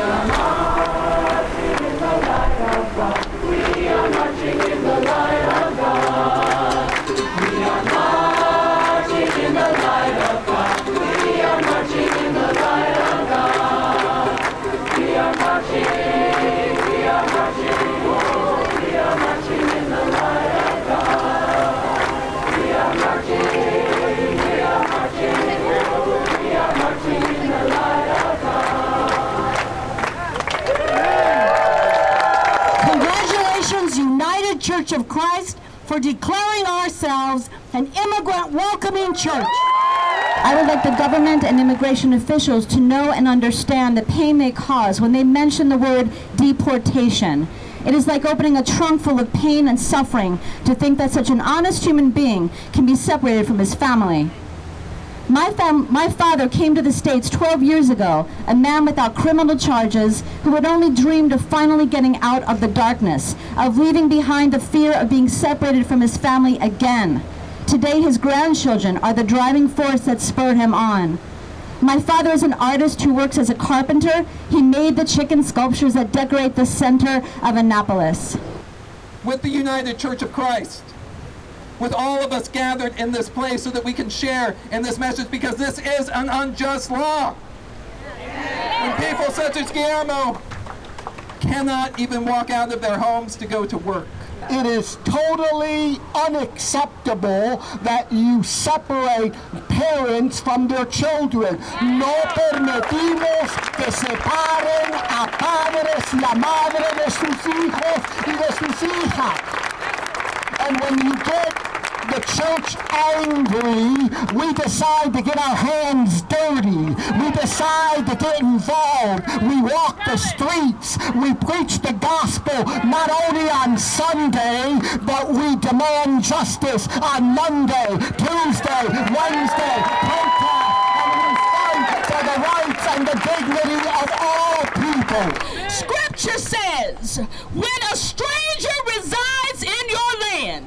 감사합니다. Church of Christ, for declaring ourselves an immigrant welcoming church. I would like the government and immigration officials to know and understand the pain they cause when they mention the word deportation. It is like opening a trunk full of pain and suffering to think that such an honest human being can be separated from his family. My, my father came to the States 12 years ago, a man without criminal charges who had only dreamed of finally getting out of the darkness, of leaving behind the fear of being separated from his family again. Today, his grandchildren are the driving force that spurred him on. My father is an artist who works as a carpenter. He made the chicken sculptures that decorate the center of Annapolis. with the United Church of Christ, with all of us gathered in this place so that we can share in this message because this is an unjust law. And people such as Guillermo cannot even walk out of their homes to go to work. It is totally unacceptable that you separate parents from their children. No permitimos que separen a padres y a madre de sus hijos y de sus hijas. And when you get the church angry, we decide to get our hands dirty. We decide to get involved. We walk the streets. We preach the gospel not only on Sunday, but we demand justice on Monday, Tuesday, Wednesday, protest, and we fight for the rights and the dignity of all people. Scripture says, when a stranger resides in your land,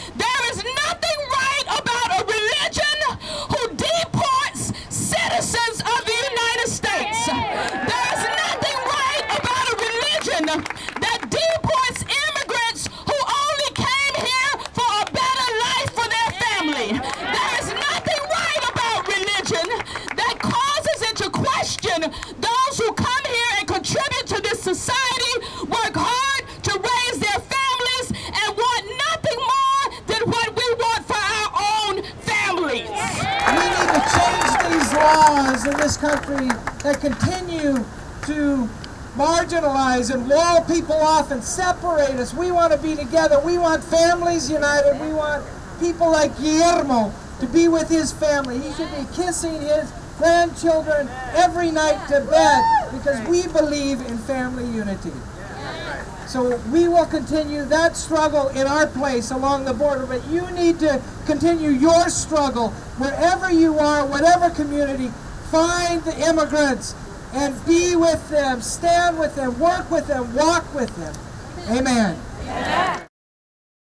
laws in this country that continue to marginalize and wall people off and separate us. We want to be together. We want families united. We want people like Guillermo to be with his family. He should be kissing his grandchildren every night to bed because we believe in family unity. So we will continue that struggle in our place along the border, but you need to continue your struggle wherever you are, whatever community. Find the immigrants and be with them, stand with them, work with them, walk with them. Amen.